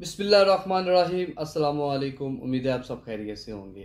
अस्सलाम वालेकुम उम्मीद है आप सब खैरियत से होंगे।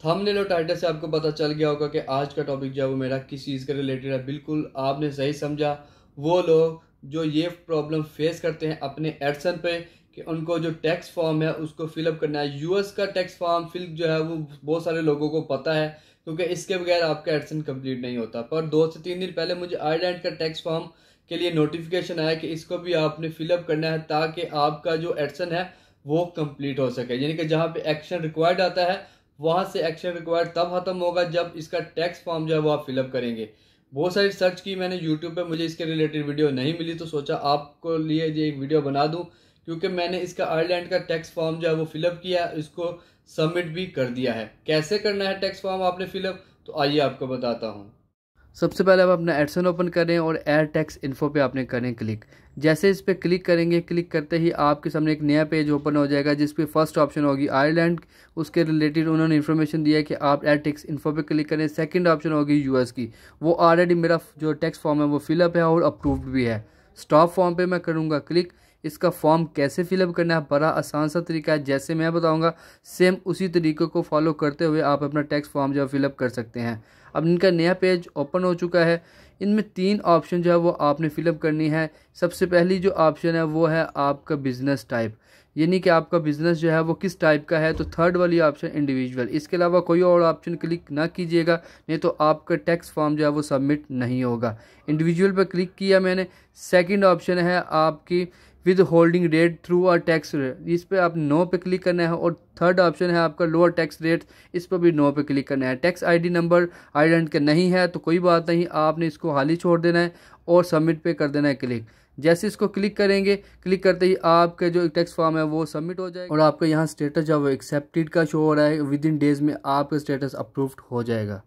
थंबनेल और टाइटल से आपको पता चल गया होगा कि आज का टॉपिक जो है वो मेरा किस चीज़ के रिलेटेड है। बिल्कुल आपने सही समझा। वो लोग जो ये प्रॉब्लम फेस करते हैं अपने एडसन पे कि उनको जो टैक्स फॉर्म है, उसको फिलअप करना है। यूएस का टैक्स फॉर्म फिल जो है वो बहुत सारे लोगों को पता है, क्योंकि इसके बगैर आपका एडसन कंप्लीट नहीं होता। पर दो से तीन दिन पहले मुझे आयरलैंड का टैक्स फॉर्म के लिए नोटिफिकेशन आया कि इसको भी आपने फिलअप करना है ताकि आपका जो एक्शन है वो कंप्लीट हो सके। यानी कि जहाँ पे एक्शन रिक्वायर्ड आता है, वहाँ से एक्शन रिक्वायर्ड तब खत्म होगा जब इसका टैक्स फॉर्म जो है वो आप फिलअप करेंगे। बहुत सारी सर्च की मैंने यूट्यूब पे, मुझे इसके रिलेटेड वीडियो नहीं मिली तो सोचा आपको लिए ये एक वीडियो बना दूँ, क्योंकि मैंने इसका आयरलैंड का टैक्स फॉर्म जो है वो फिलअप किया इसको सबमिट भी कर दिया है। कैसे करना है टैक्स फॉर्म आपने फिलअप तो आइए आपको बताता हूँ। सबसे पहले आप अपना एडसन ओपन करें और एयर टैक्स इन्फो पे आपने करें क्लिक। जैसे इस पर क्लिक करेंगे, क्लिक करते ही आपके सामने एक नया पेज ओपन हो जाएगा, जिस पे फ़र्स्ट ऑप्शन होगी आयरलैंड। उसके रिलेटेड उन्होंने इन्फॉर्मेशन दिया कि आप एयर टैक्स इन्फो पे क्लिक करें। सेकंड ऑप्शन होगी यूएस की। वो ऑलरेडी मेरा जो टैक्स फॉर्म है वो फिलअप है और अप्रूव्ड भी है। स्टॉप फॉर्म पर मैं करूँगा क्लिक। इसका फॉर्म कैसे फिलअप करना है? बड़ा आसान सा तरीका है। जैसे मैं बताऊँगा सेम उसी तरीके को फॉलो करते हुए आप अपना टैक्स फॉर्म जो है फिलअप कर सकते हैं। अब इनका नया पेज ओपन हो चुका है। इनमें तीन ऑप्शन जो है वो आपने फिलअप करनी है। सबसे पहली जो ऑप्शन है वो है आपका बिज़नेस टाइप यानी कि आपका बिज़नेस जो है वो किस टाइप का है? तो थर्ड वाली ऑप्शन इंडिविजुअल इसके अलावा कोई और ऑप्शन क्लिक ना कीजिएगा, नहीं तो आपका टैक्स फॉर्म जो है वो सबमिट नहीं होगा। इंडिविजुअल पर क्लिक किया मैंने। सेकंड ऑप्शन है आपकी withholding rate through a tax rate इस पर आप नो पे क्लिक करना है और थर्ड ऑप्शन है आपका लोअर टैक्स रेट इस पर भी नो पे क्लिक करना है. टैक्स आईडी नंबर आइडेंट का नहीं है तो कोई बात नहीं, आपने इसको हाल छोड़ देना है और सबमिट पे कर देना है क्लिक जैसे इसको क्लिक करेंगे क्लिक करते ही आपका जो टैक्स फॉर्म है वो सबमिट हो जाएगा और आपका यहाँ स्टेटस जो है वो एक्सेप्टेड का शो हो रहा है. विद इन डेज़ में आपका स्टेटस अप्रूव्ड हो जाएगा.